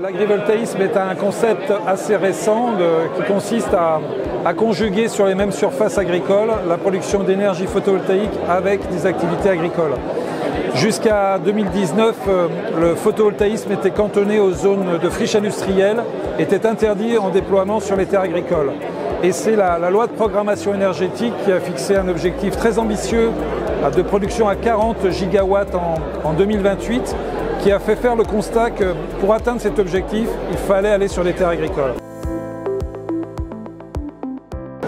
L'agrivoltaïsme est un concept assez récent qui consiste à, conjuguer sur les mêmes surfaces agricoles la production d'énergie photovoltaïque avec des activités agricoles. Jusqu'à 2019, euh, le photovoltaïsme était cantonné aux zones de friches industrielles, était interdit en déploiement sur les terres agricoles. Et c'est la, loi de programmation énergétique qui a fixé un objectif très ambitieux de production à 40 gigawatts en, en 2028 qui a fait faire le constat que pour atteindre cet objectif, il fallait aller sur les terres agricoles.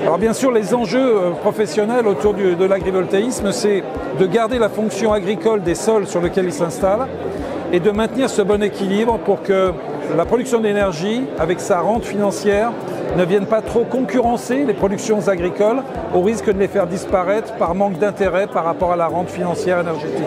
Alors bien sûr, les enjeux euh, professionnels autour de l'agrivoltaïsme, c'est de garder la fonction agricole des sols sur lesquels il s'installe et de maintenir ce bon équilibre pour que la production d'énergie, avec sa rente financière, ne vienne pas trop concurrencer les productions agricoles au risque de les faire disparaître par manque d'intérêt par rapport à la rente financière énergétique.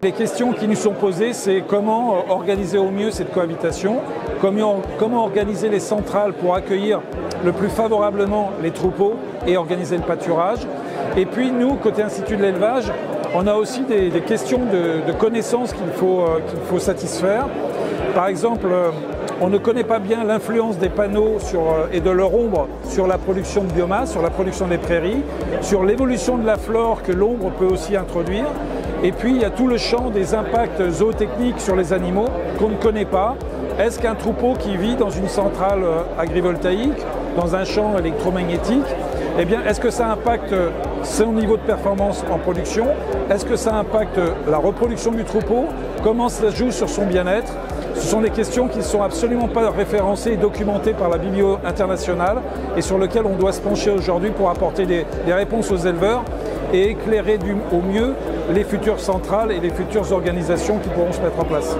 Les questions qui nous sont posées, c'est comment euh, organiser au mieux cette cohabitation, comment, organiser les centrales pour accueillir le plus favorablement les troupeaux et organiser le pâturage. Et puis nous, côté Institut de l'élevage, on a aussi des, questions de, connaissances qu'il faut, euh, qu'il faut satisfaire. Par exemple, euh, on ne connaît pas bien l'influence des panneaux sur, et de leur ombre sur la production de biomasse, sur la production des prairies, sur l'évolution de la flore que l'ombre peut aussi introduire. Et puis il y a tout le champ des impacts zootechniques sur les animaux qu'on ne connaît pas. Est-ce qu'un troupeau qui vit dans une centrale agrivoltaïque, dans un champ électromagnétique, eh bien, est-ce que ça impacte son niveau de performance en production. Est-ce que ça impacte la reproduction du troupeau? Comment ça joue sur son bien-être? Ce sont des questions qui ne sont absolument pas référencées et documentées par la Biblio internationale et sur lesquelles on doit se pencher aujourd'hui pour apporter des, réponses aux éleveurs et éclairer au mieux les futures centrales et les futures organisations qui pourront se mettre en place.